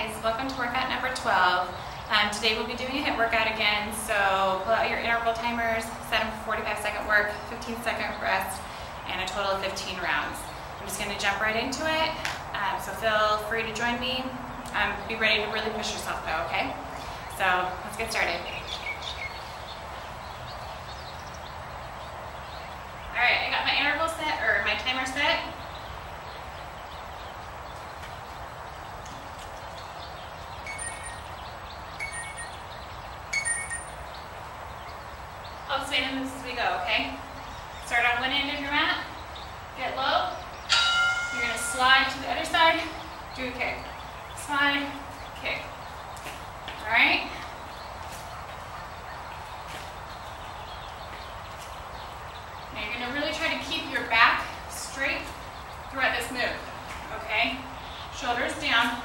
guys, welcome to workout number 12. Um, today we'll be doing a HIIT workout again, so pull out your interval timers, set them for 45 second work, 15 second rest, and a total of 15 rounds. I'm just going to jump right into it, um, so feel free to join me. Um, be ready to really push yourself though, okay? So let's get started. Alright, I got my interval set, or my timer set. I'll swing as we go, okay? Start on one end of your mat, get low. You're gonna slide to the other side, do a kick. Slide, kick. All right? Now you're gonna really try to keep your back straight throughout this move, okay? Shoulders down,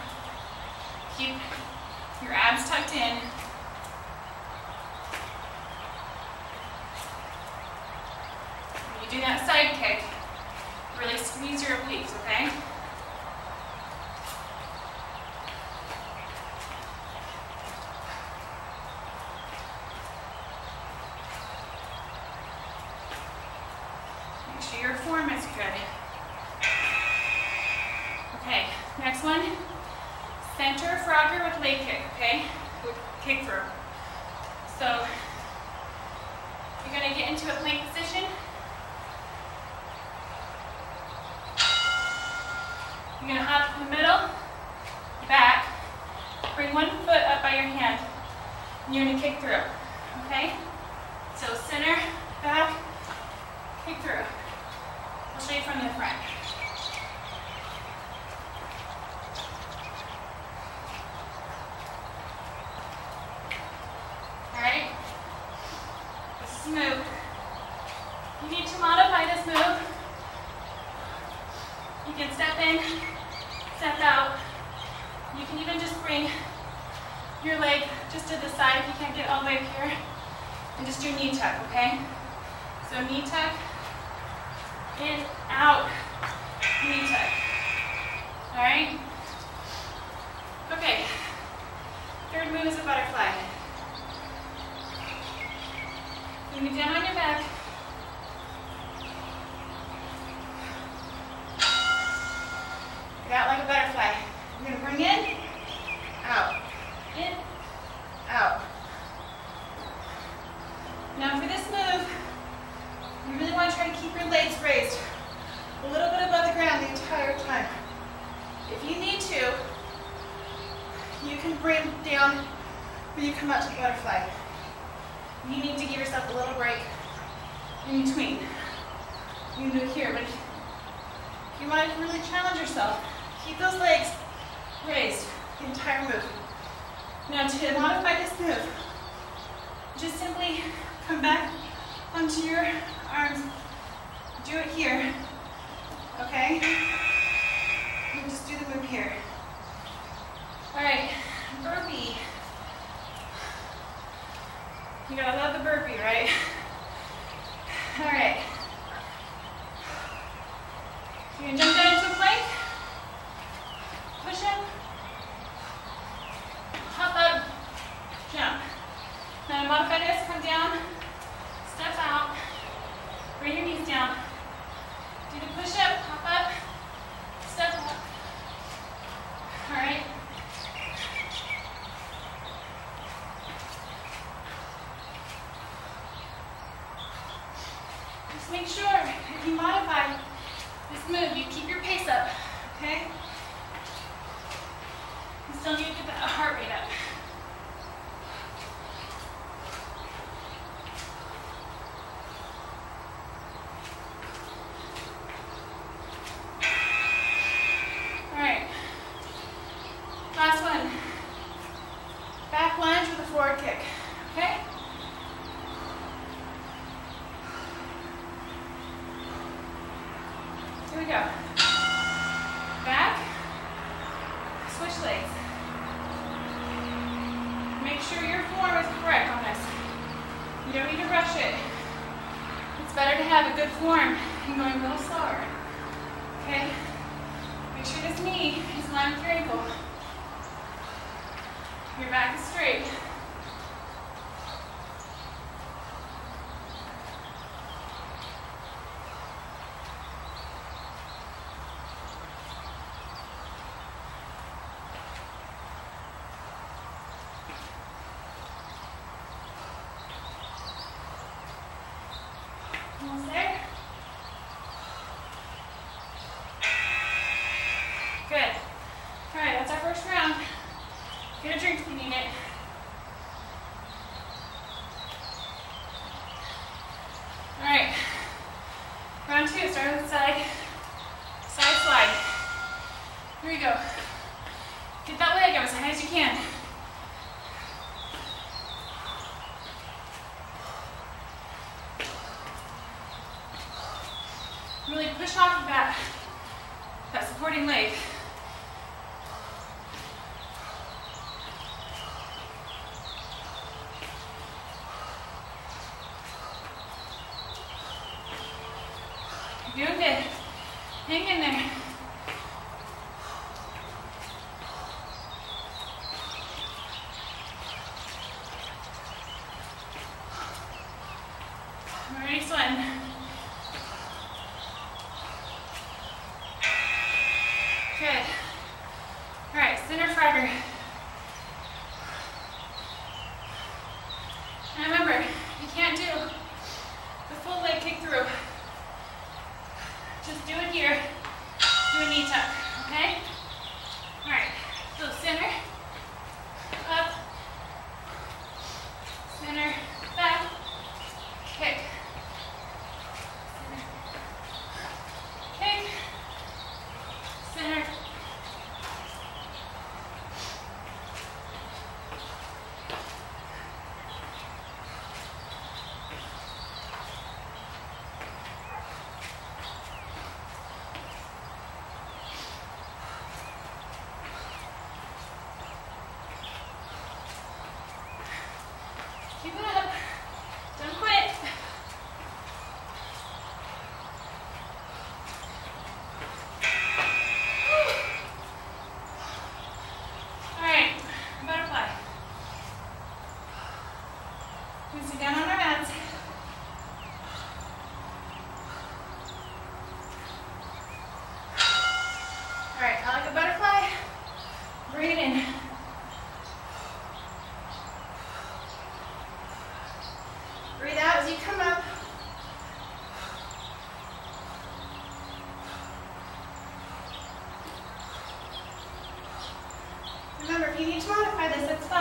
keep your abs tucked in, do that side kick, really squeeze your obliques, okay? Make sure your form is good. Okay, next one, center frogger with leg kick, okay? Kick through. So, you're gonna get into a plank position. In the middle, back, bring one foot up by your hand, and you're going to kick through, okay? So center, back, kick through. I'll show you from the front. All right? This is move. You need to modify this move. You can step in, step out. You can even just bring your leg just to the side if you can't get all the way up here. And just do knee tuck, okay? So knee tuck, in, out, knee tuck. All right? Okay. Third move is a butterfly. You can down on your back. Get out like a butterfly. You're gonna bring in, out, in, out. Now for this move, you really want to try to keep your legs raised a little bit above the ground the entire time. If you need to, you can bring down where you come out to the butterfly. You need to give yourself a little break in between. You can do it here, but if you want to really challenge yourself, keep those legs raised the entire move. Now to modify this move, just simply come back onto your arms. Do it here, okay? And just do the move here. All right, burpee. You gotta love the burpee, right? All right. You can jump down into a plank. Push up. Hop up. Jump. Now to modify this, come down. Step out. Bring your knees down. Do the push up, hop up. Step up. All right. Just make sure if you modify this move, you keep your pace up, okay? You still need to get that heart rate up. You don't need to rush it. It's better to have a good form and going a little slower. Okay? Make sure this knee is lined with your ankle. Your back is straight. Get that leg up as high as you can. Really push off of that, that supporting leg. one. 기분을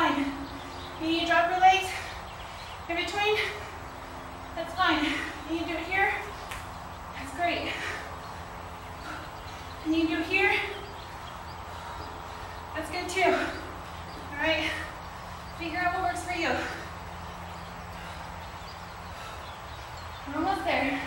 fine. You need to drop your legs in between, that's fine. You need to do it here, that's great. And you do it here, that's good too. All right, figure out what works for you. We're almost there.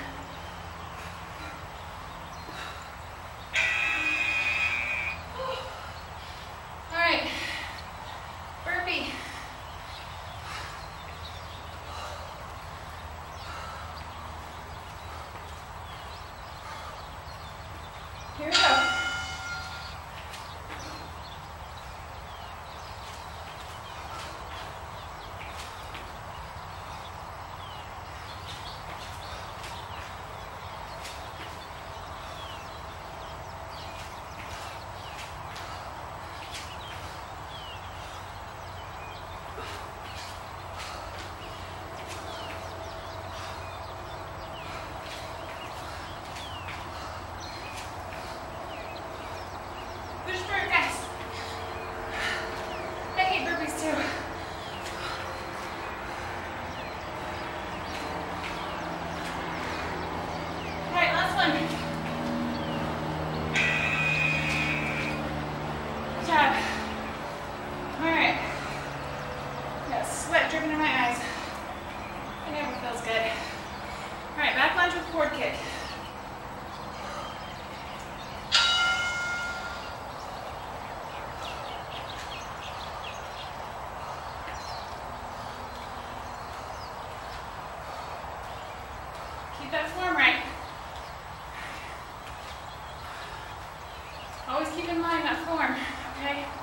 form, okay?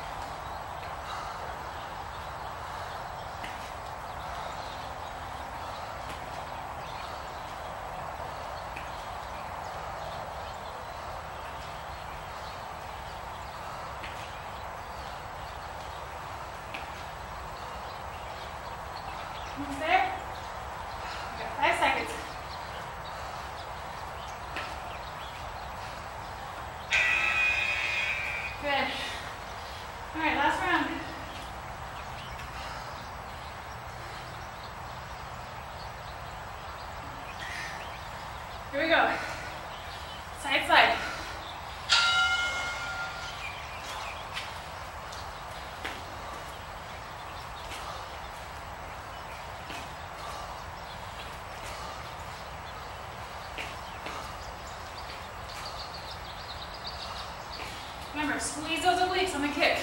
Remember, squeeze those obliques on the kick.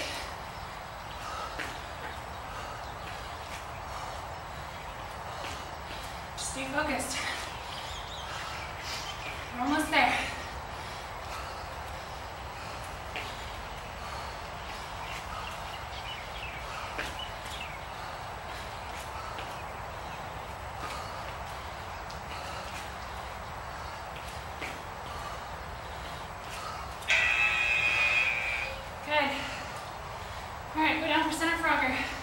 Stay focused. We're almost there. Get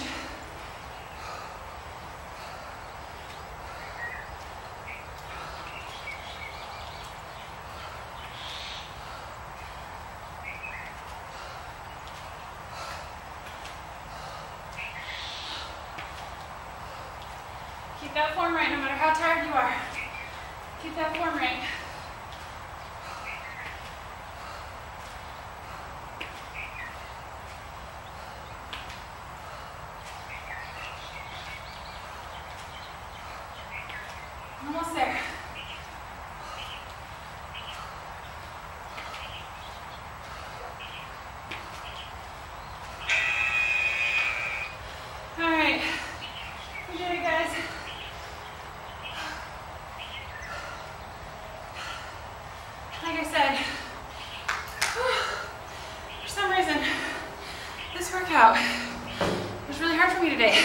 Keep almost there. All right, we did it guys. Like I said, for some reason, this workout was really hard for me today.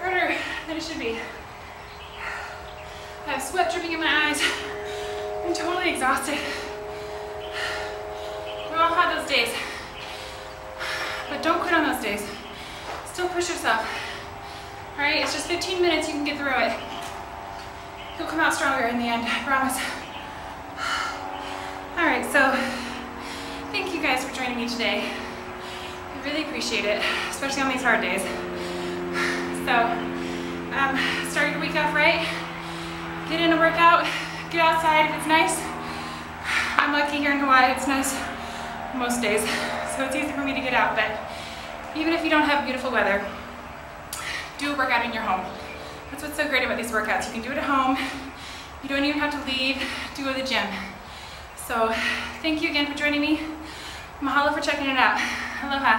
Harder than it should be. Sweat dripping in my eyes. I'm totally exhausted. We all have those days. But don't quit on those days. Still push yourself. All right, it's just 15 minutes, you can get through it. You'll come out stronger in the end, I promise. All right, so thank you guys for joining me today. I really appreciate it, especially on these hard days. So, um, start your week off right. Get in a workout, get outside if it's nice. I'm lucky here in Hawaii, it's nice most days, so it's easy for me to get out, but even if you don't have beautiful weather, do a workout in your home. That's what's so great about these workouts. You can do it at home. You don't even have to leave to go to the gym. So thank you again for joining me. Mahalo for checking it out. Aloha.